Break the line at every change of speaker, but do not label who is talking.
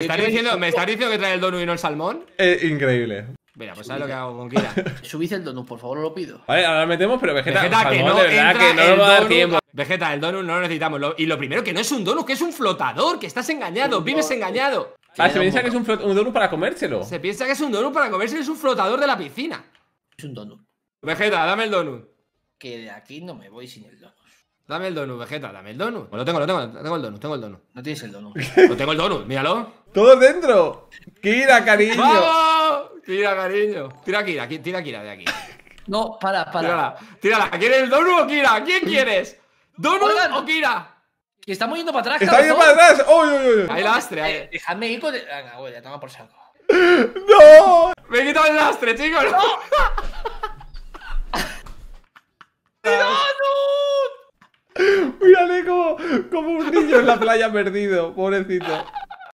¿Me estás diciendo, ¿Me estás diciendo que trae el donut y no el salmón?
Eh, increíble.
Mira, pues sabes lo que hago con Kira.
Subid el donut, por favor, lo pido.
Vale, ahora lo metemos, pero Vegeta,
Vegeta, que
salmón,
no
de verdad
entra
que no
el
nos va a dar
donut.
tiempo.
Vegeta, el donut no lo necesitamos. Lo- y lo primero que no es un donut, que es un flotador, que estás engañado, vives engañado.
Ah, se piensa que es un, un donut para comérselo.
Se piensa que es un donut para comerse, es un flotador de la piscina.
Es un donut.
Vegeta, dame el donut.
Que de aquí no me voy sin el donut.
Dame el donut, Vegeta, dame el donut. Lo tengo, lo tengo, tengo el donut, tengo el donut.
No tienes el donut.
Lo tengo el donut, míralo.
¡Todo dentro! ¡Kira, cariño!
¡Vamos! Tira, cariño. Tira Kira, tira Kira de aquí.
No, para, para.
Tírala, tírala. ¿Quieres el donut o Kira? ¿Quién quieres? ¿Donut
Oigan.
o Kira?
Que estamos yendo para atrás,
¡Está yendo para atrás! ¡Uy, uy, uy!
Hay lastre,
Eh,
hay...
dejadme ir con el... Venga, güey, ya toma por saco.
¡No!
Me he quitado el lastre, chicos.
Mírale como, como un niño en la playa perdido, pobrecito.